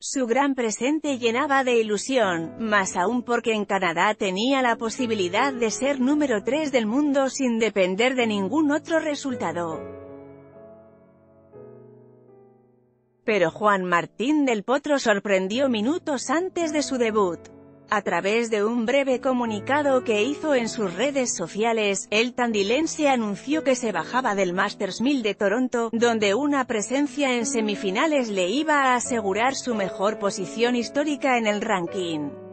Su gran presente llenaba de ilusión, más aún porque en Canadá tenía la posibilidad de ser número 3 del mundo sin depender de ningún otro resultado. Pero Juan Martín del Potro sorprendió minutos antes de su debut. A través de un breve comunicado que hizo en sus redes sociales, el tandilense anunció que se bajaba del Masters 1000 de Toronto, donde una presencia en semifinales le iba a asegurar su mejor posición histórica en el ranking.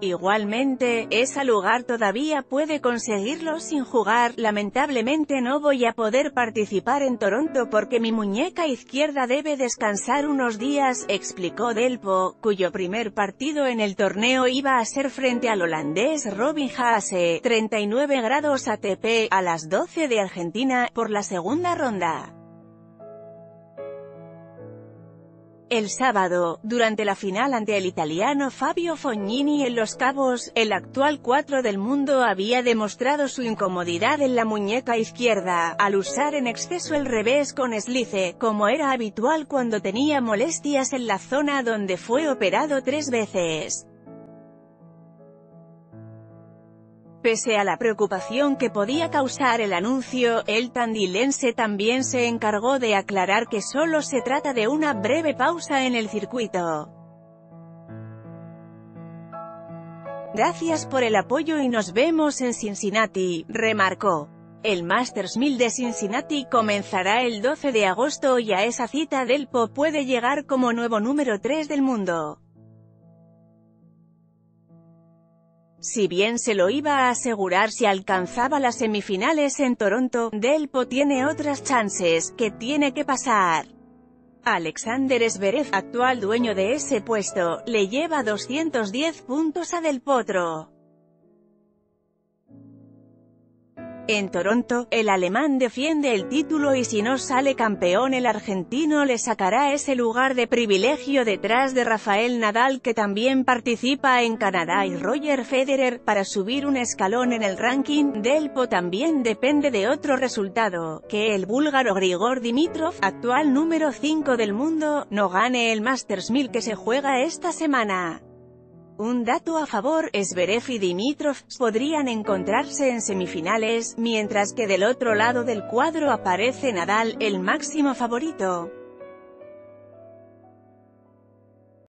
Igualmente, ese lugar todavía puede conseguirlo sin jugar, lamentablemente no voy a poder participar en Toronto porque mi muñeca izquierda debe descansar unos días, explicó Delpo, cuyo primer partido en el torneo iba a ser frente al holandés Robin Haase, 39 grados ATP, a las 12 de Argentina, por la segunda ronda. El sábado, durante la final ante el italiano Fabio Fognini en Los Cabos, el actual 4 del mundo había demostrado su incomodidad en la muñeca izquierda, al usar en exceso el revés con slice, como era habitual cuando tenía molestias en la zona donde fue operado tres veces. Pese a la preocupación que podía causar el anuncio, el tandilense también se encargó de aclarar que solo se trata de una breve pausa en el circuito. Gracias por el apoyo y nos vemos en Cincinnati, remarcó. El Masters 1000 de Cincinnati comenzará el 12 de agosto y a esa cita Delpo puede llegar como nuevo número 3 del mundo. Si bien se lo iba a asegurar si alcanzaba las semifinales en Toronto, Delpo tiene otras chances, que tiene que pasar. Alexander Zverev, actual dueño de ese puesto, le lleva 210 puntos a Del Potro. En Toronto, el alemán defiende el título y si no sale campeón el argentino le sacará ese lugar de privilegio detrás de Rafael Nadal que también participa en Canadá y Roger Federer, para subir un escalón en el ranking, Delpo también depende de otro resultado, que el búlgaro Grigor Dimitrov, actual número 5 del mundo, no gane el Masters 1000 que se juega esta semana. Un dato a favor, Zverev y Dimitrov, podrían encontrarse en semifinales, mientras que del otro lado del cuadro aparece Nadal, el máximo favorito.